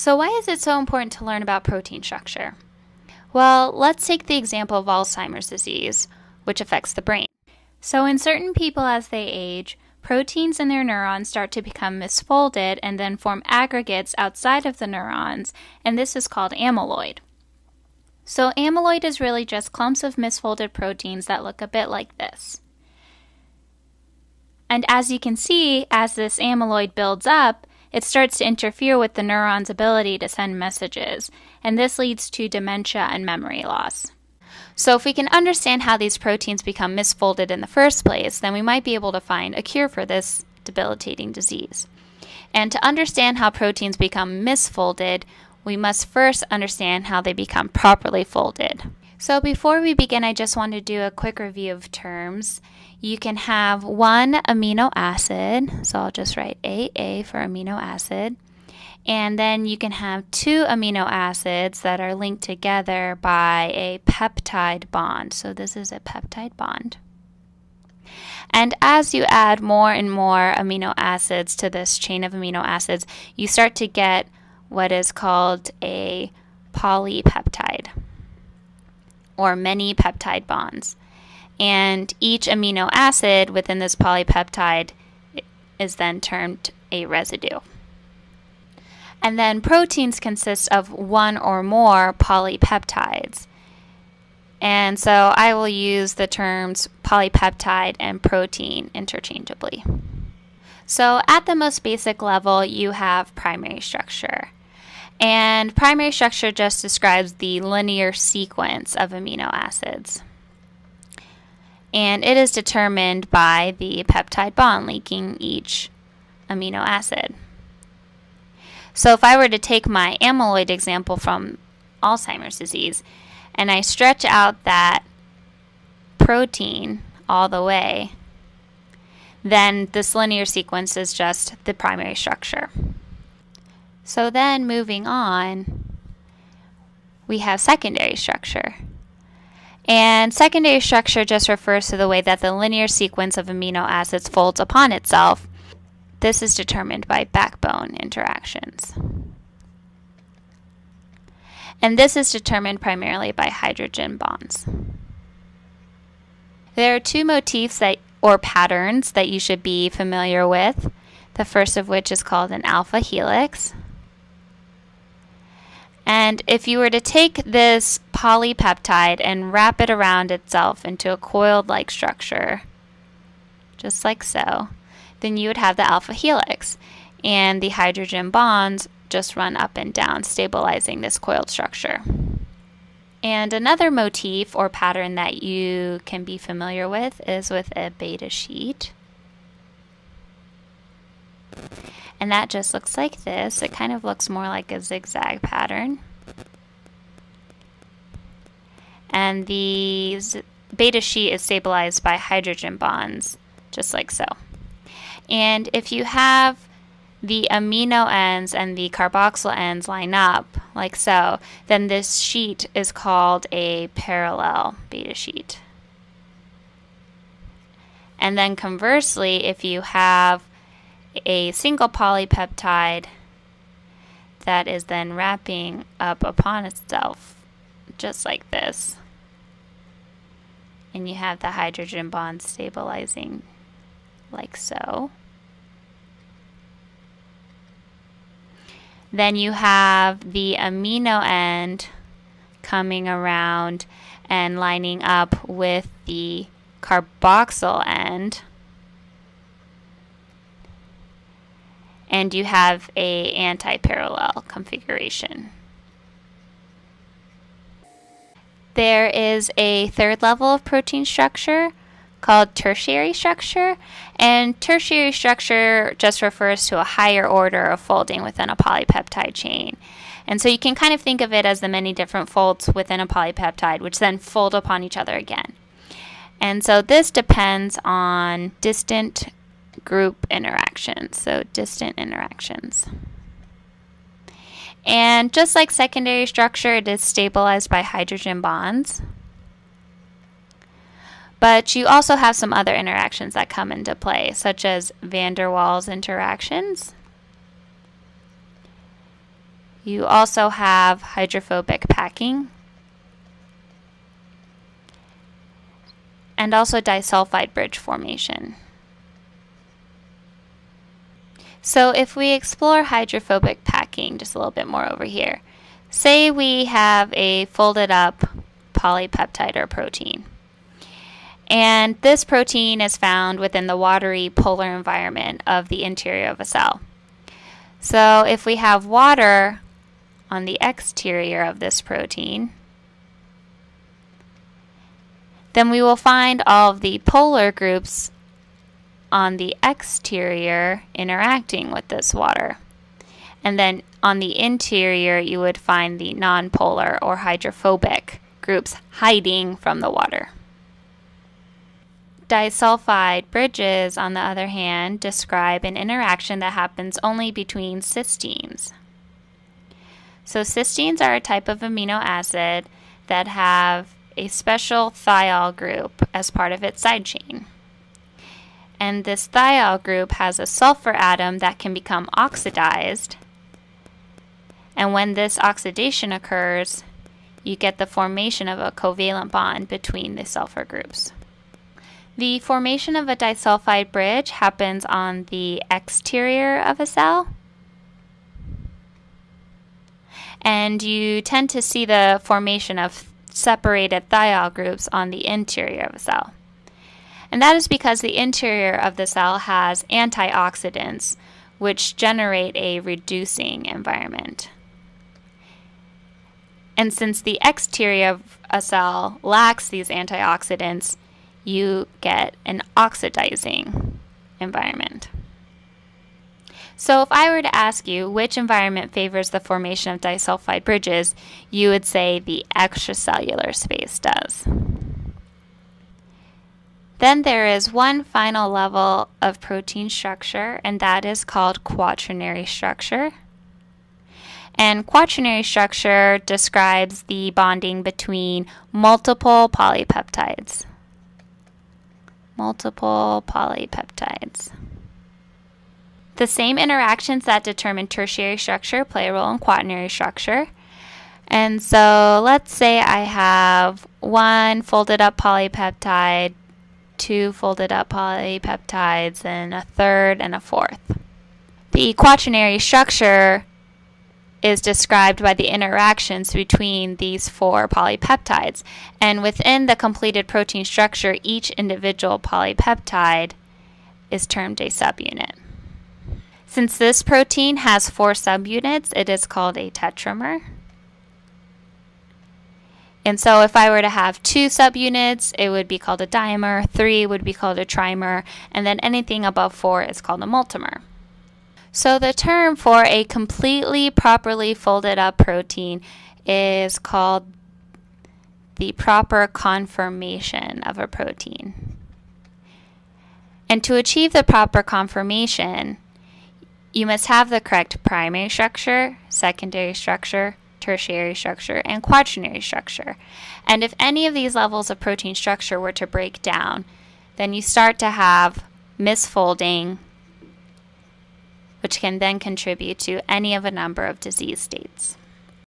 So why is it so important to learn about protein structure? Well, let's take the example of Alzheimer's disease, which affects the brain. So in certain people as they age, proteins in their neurons start to become misfolded and then form aggregates outside of the neurons, and this is called amyloid. So, amyloid is really just clumps of misfolded proteins that look a bit like this. And as you can see, as this amyloid builds up, it starts to interfere with the neuron's ability to send messages, and this leads to dementia and memory loss. So, if we can understand how these proteins become misfolded in the first place, then we might be able to find a cure for this debilitating disease. And to understand how proteins become misfolded, we must first understand how they become properly folded. So, before we begin, I just want to do a quick review of terms. You can have one amino acid, so I'll just write AA for amino acid. And then you can have two amino acids that are linked together by a peptide bond. So this is a peptide bond. And as you add more and more amino acids to this chain of amino acids, you start to get what is called a polypeptide or many peptide bonds. And each amino acid within this polypeptide is then termed a residue. And then proteins consist of one or more polypeptides. And so I will use the terms polypeptide and protein interchangeably. So at the most basic level, you have primary structure. And primary structure just describes the linear sequence of amino acids. And it is determined by the peptide bond linking each amino acid. So if I were to take my amyloid example from Alzheimer's disease and I stretch out that protein all the way, then this linear sequence is just the primary structure. So then moving on, we have secondary structure. And secondary structure just refers to the way that the linear sequence of amino acids folds upon itself this is determined by backbone interactions. And this is determined primarily by hydrogen bonds. There are two motifs that or patterns that you should be familiar with. The first of which is called an alpha helix. And if you were to take this polypeptide and wrap it around itself into a coiled like structure, just like so, then you would have the alpha helix. And the hydrogen bonds just run up and down, stabilizing this coiled structure. And another motif or pattern that you can be familiar with is with a beta sheet. And that just looks like this. It kind of looks more like a zigzag pattern. And the beta sheet is stabilized by hydrogen bonds, just like so. And if you have the amino ends and the carboxyl ends line up like so, then this sheet is called a parallel beta sheet. And then conversely, if you have a single polypeptide that is then wrapping up upon itself, just like this, and you have the hydrogen bond stabilizing like so. Then you have the amino end coming around and lining up with the carboxyl end. And you have a anti-parallel configuration. There is a third level of protein structure called tertiary structure. And tertiary structure just refers to a higher order of folding within a polypeptide chain. And so you can kind of think of it as the many different folds within a polypeptide, which then fold upon each other again. And so this depends on distant group interactions, so distant interactions. And just like secondary structure, it is stabilized by hydrogen bonds. But you also have some other interactions that come into play, such as van der Waals interactions. You also have hydrophobic packing and also disulfide bridge formation. So if we explore hydrophobic packing just a little bit more over here, say we have a folded up polypeptide or protein. And this protein is found within the watery polar environment of the interior of a cell. So if we have water on the exterior of this protein, then we will find all of the polar groups on the exterior interacting with this water. And then on the interior, you would find the nonpolar or hydrophobic groups hiding from the water. Disulfide bridges, on the other hand, describe an interaction that happens only between cysteines. So, cysteines are a type of amino acid that have a special thiol group as part of its side chain. And this thiol group has a sulfur atom that can become oxidized. And when this oxidation occurs, you get the formation of a covalent bond between the sulfur groups. The formation of a disulfide bridge happens on the exterior of a cell. And you tend to see the formation of separated thiol groups on the interior of a cell. And that is because the interior of the cell has antioxidants, which generate a reducing environment. And since the exterior of a cell lacks these antioxidants, you get an oxidizing environment. So, if I were to ask you which environment favors the formation of disulfide bridges, you would say the extracellular space does. Then there is one final level of protein structure, and that is called quaternary structure. And quaternary structure describes the bonding between multiple polypeptides multiple polypeptides. The same interactions that determine tertiary structure play a role in quaternary structure. And so let's say I have one folded up polypeptide, two folded up polypeptides, and a third and a fourth. The quaternary structure is described by the interactions between these four polypeptides. And within the completed protein structure, each individual polypeptide is termed a subunit. Since this protein has four subunits, it is called a tetramer. And so if I were to have two subunits, it would be called a dimer, three would be called a trimer, and then anything above four is called a multimer. So the term for a completely properly folded up protein is called the proper conformation of a protein. And to achieve the proper conformation, you must have the correct primary structure, secondary structure, tertiary structure, and quaternary structure. And if any of these levels of protein structure were to break down, then you start to have misfolding, which can then contribute to any of a number of disease states.